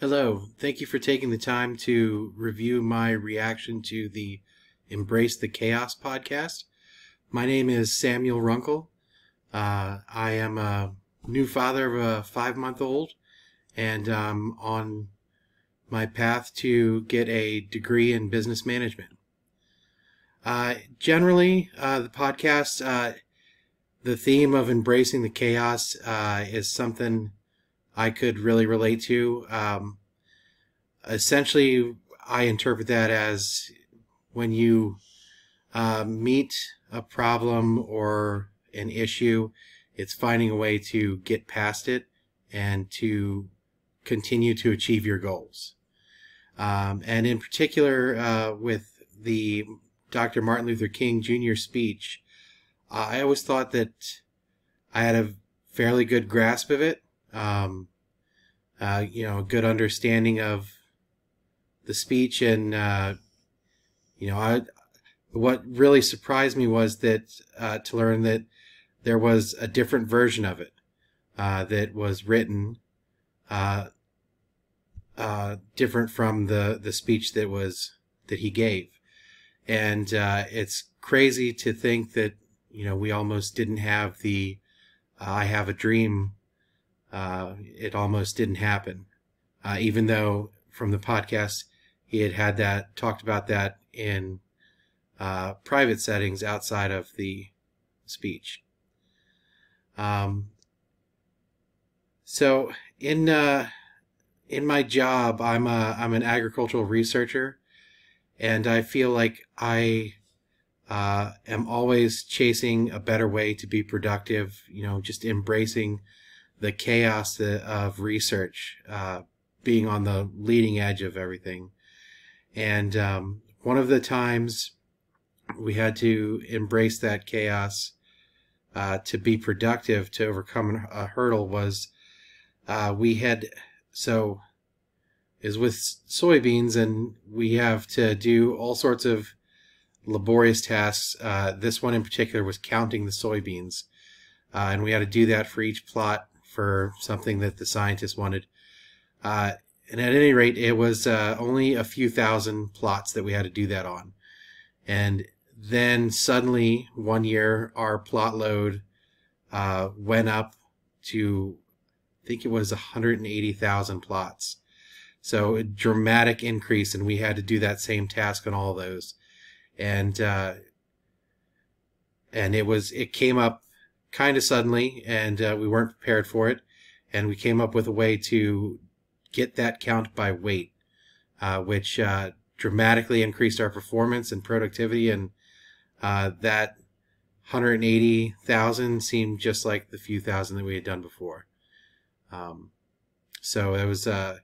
Hello, thank you for taking the time to review my reaction to the Embrace the Chaos podcast. My name is Samuel Runkle. Uh, I am a new father of a five month old and I'm on my path to get a degree in business management. Uh, generally, uh, the podcast, uh, the theme of embracing the chaos uh, is something I could really relate to. Um, essentially, I interpret that as when you uh, meet a problem or an issue, it's finding a way to get past it and to continue to achieve your goals. Um, and in particular, uh, with the Dr. Martin Luther King Jr. speech, I always thought that I had a fairly good grasp of it. Um, uh, you know, a good understanding of the speech, and uh, you know, I what really surprised me was that uh, to learn that there was a different version of it uh, that was written uh, uh, different from the the speech that was that he gave, and it's crazy to think that you know we almost didn't have the I have a dream uh, it almost didn't happen. Uh, even though from the podcast he had had that talked about that in uh, private settings outside of the speech. Um, so in uh, in my job, I'm a I'm an agricultural researcher, and I feel like I uh, am always chasing a better way to be productive. You know, just embracing the chaos of research, uh, being on the leading edge of everything. And um, one of the times we had to embrace that chaos uh, to be productive, to overcome a hurdle was uh, we had, so is with soybeans and we have to do all sorts of laborious tasks. Uh, this one in particular was counting the soybeans. Uh, and we had to do that for each plot for something that the scientists wanted. Uh, and at any rate, it was uh, only a few thousand plots that we had to do that on. And then suddenly, one year, our plot load uh, went up to, I think it was 180,000 plots. So a dramatic increase, and we had to do that same task on all those. And uh, and it was it came up kind of suddenly, and uh, we weren't prepared for it. And we came up with a way to get that count by weight, uh, which uh, dramatically increased our performance and productivity. And uh, that 180,000 seemed just like the few thousand that we had done before. Um, so it was, uh,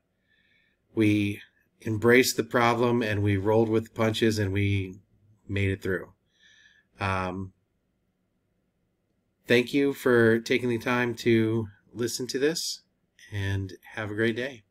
we embraced the problem and we rolled with the punches and we made it through. Um, thank you for taking the time to listen to this and have a great day.